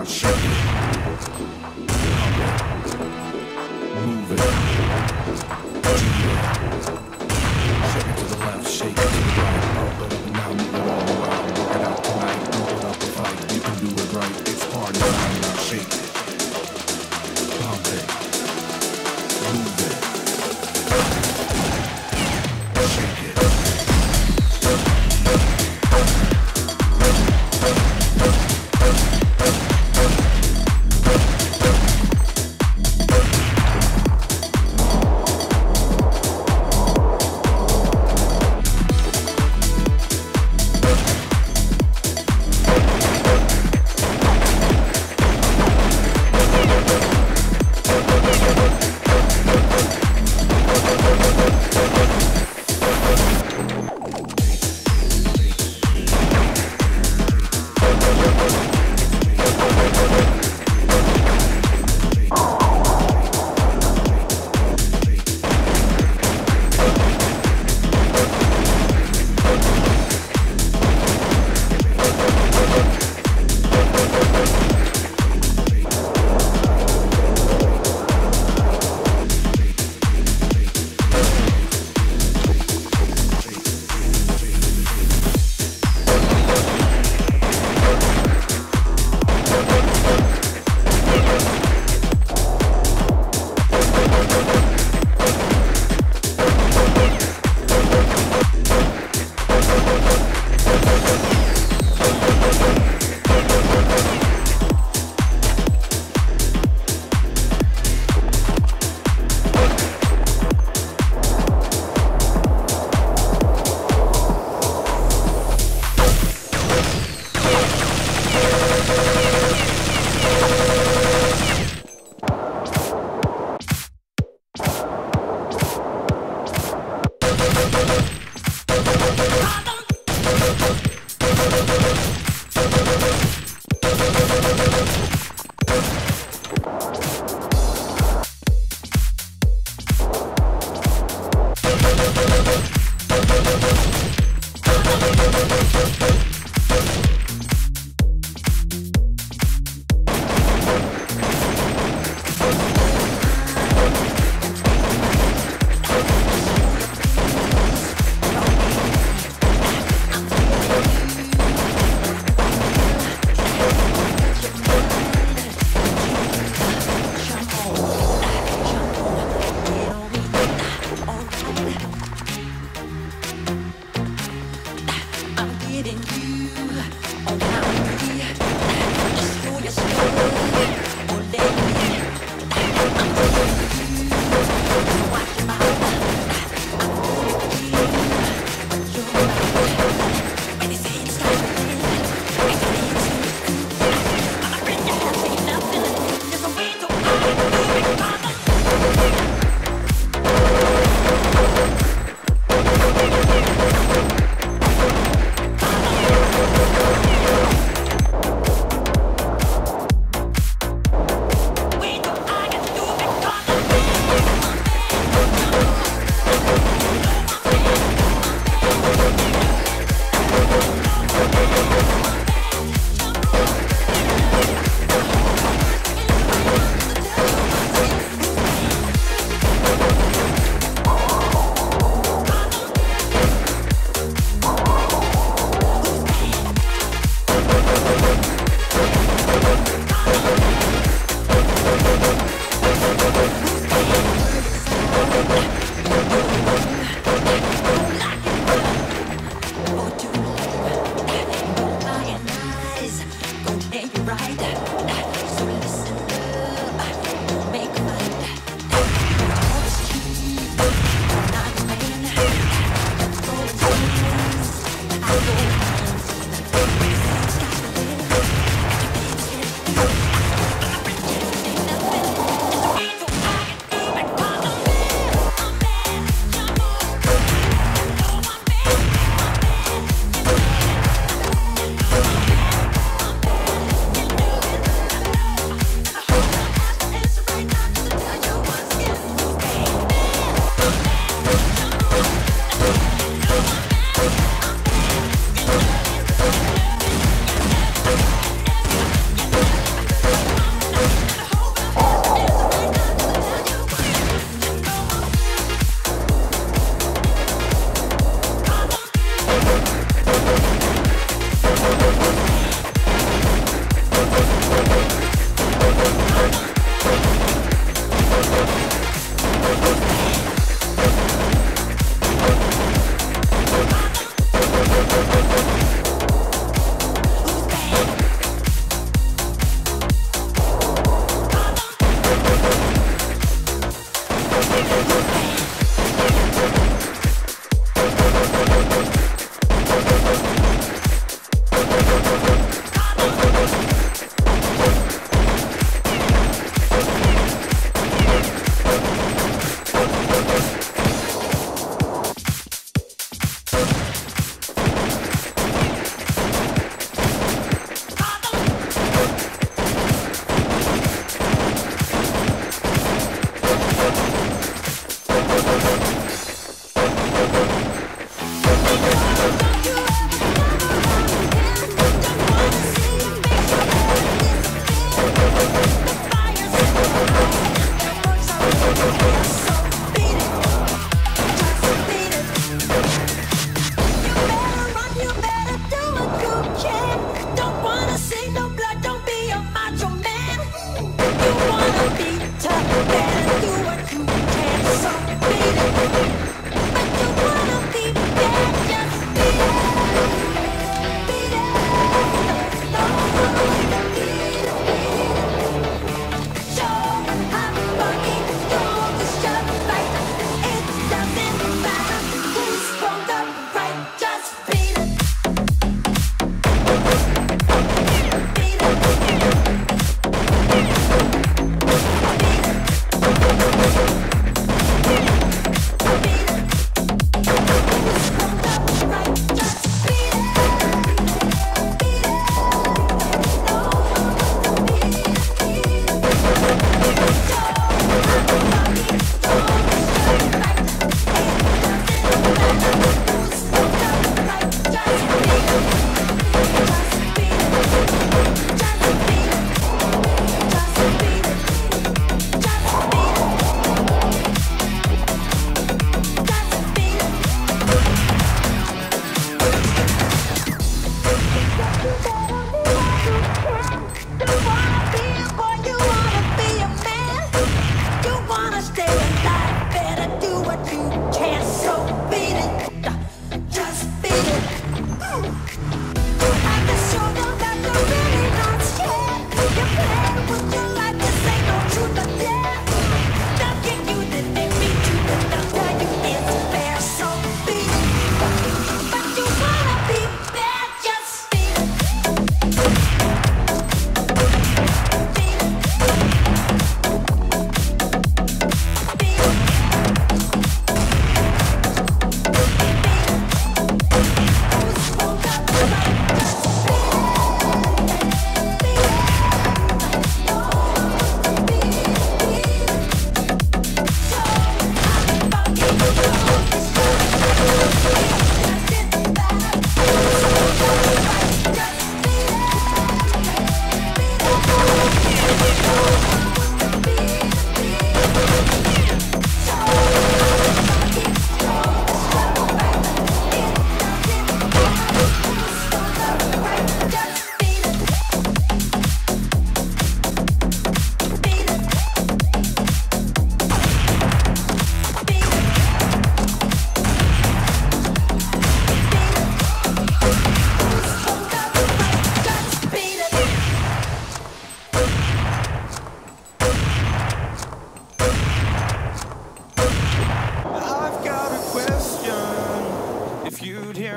not sure. good and you're right.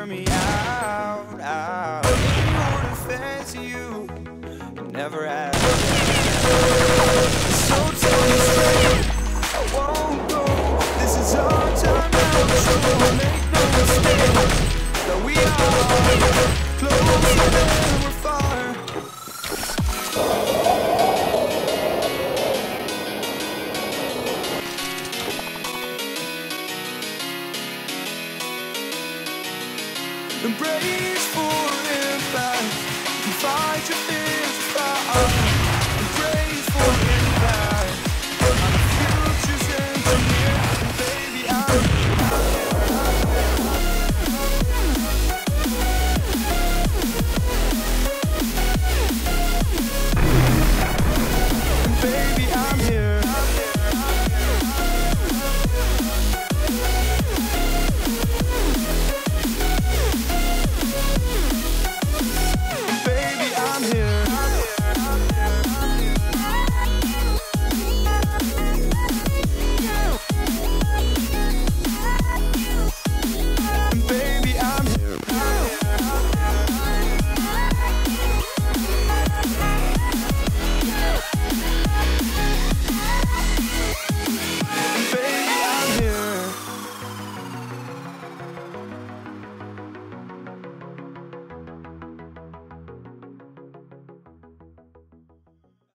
me out, out. I wanna fancy you, never ask. So tell me straight, I won't go. This is our time now, so make no mistake that we are closer than